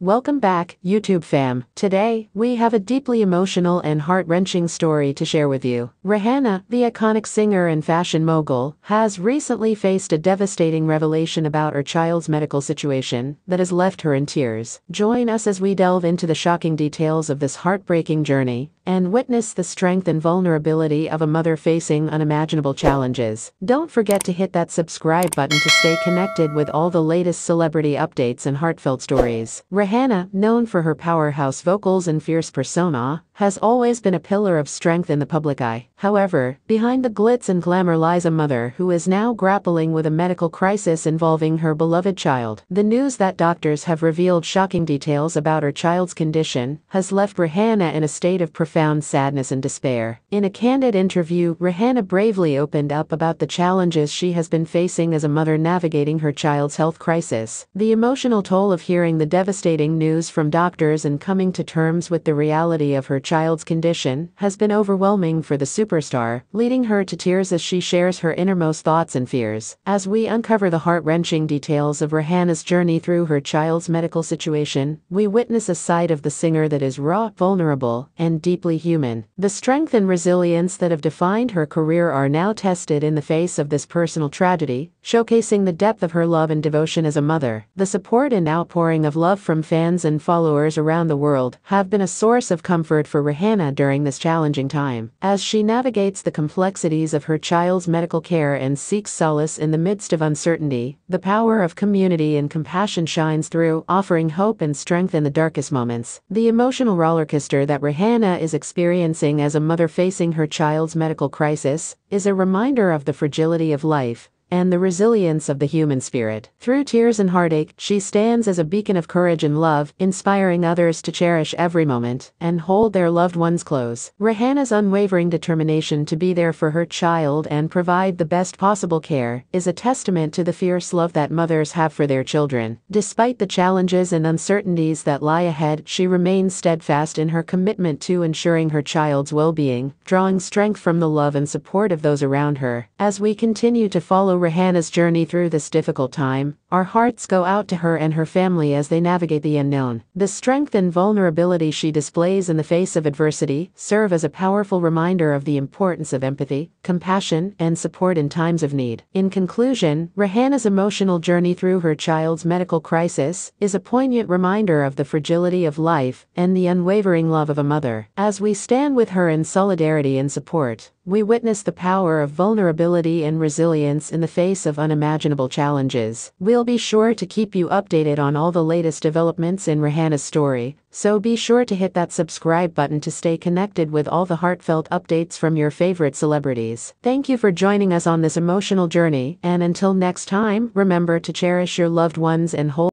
Welcome back, YouTube fam. Today, we have a deeply emotional and heart wrenching story to share with you. Rihanna, the iconic singer and fashion mogul, has recently faced a devastating revelation about her child's medical situation that has left her in tears. Join us as we delve into the shocking details of this heartbreaking journey and witness the strength and vulnerability of a mother facing unimaginable challenges. Don't forget to hit that subscribe button to stay connected with all the latest celebrity updates and heartfelt stories. Rihanna, known for her powerhouse vocals and fierce persona, has always been a pillar of strength in the public eye. However, behind the glitz and glamour lies a mother who is now grappling with a medical crisis involving her beloved child. The news that doctors have revealed shocking details about her child's condition has left Rihanna in a state of profound sadness and despair. In a candid interview, Rihanna bravely opened up about the challenges she has been facing as a mother navigating her child's health crisis. The emotional toll of hearing the devastating news from doctors and coming to terms with the reality of her child's condition has been overwhelming for the superstar, leading her to tears as she shares her innermost thoughts and fears. As we uncover the heart wrenching details of Rihanna's journey through her child's medical situation, we witness a side of the singer that is raw, vulnerable, and deeply human. The strength and resilience that have defined her career are now tested in the face of this personal tragedy, showcasing the depth of her love and devotion as a mother. The support and outpouring of love from fans and followers around the world have been a source of comfort for for Rihanna during this challenging time. As she navigates the complexities of her child's medical care and seeks solace in the midst of uncertainty, the power of community and compassion shines through, offering hope and strength in the darkest moments. The emotional rollercoaster that Rihanna is experiencing as a mother facing her child's medical crisis is a reminder of the fragility of life and the resilience of the human spirit. Through tears and heartache, she stands as a beacon of courage and love, inspiring others to cherish every moment and hold their loved ones close. Rihanna's unwavering determination to be there for her child and provide the best possible care is a testament to the fierce love that mothers have for their children. Despite the challenges and uncertainties that lie ahead, she remains steadfast in her commitment to ensuring her child's well-being, drawing strength from the love and support of those around her. As we continue to follow Rihanna's journey through this difficult time, our hearts go out to her and her family as they navigate the unknown. The strength and vulnerability she displays in the face of adversity serve as a powerful reminder of the importance of empathy, compassion, and support in times of need. In conclusion, Rihanna's emotional journey through her child's medical crisis is a poignant reminder of the fragility of life and the unwavering love of a mother. As we stand with her in solidarity and support, we witness the power of vulnerability and resilience in the face of unimaginable challenges. We'll be sure to keep you updated on all the latest developments in Rihanna's story, so be sure to hit that subscribe button to stay connected with all the heartfelt updates from your favorite celebrities. Thank you for joining us on this emotional journey, and until next time, remember to cherish your loved ones and hold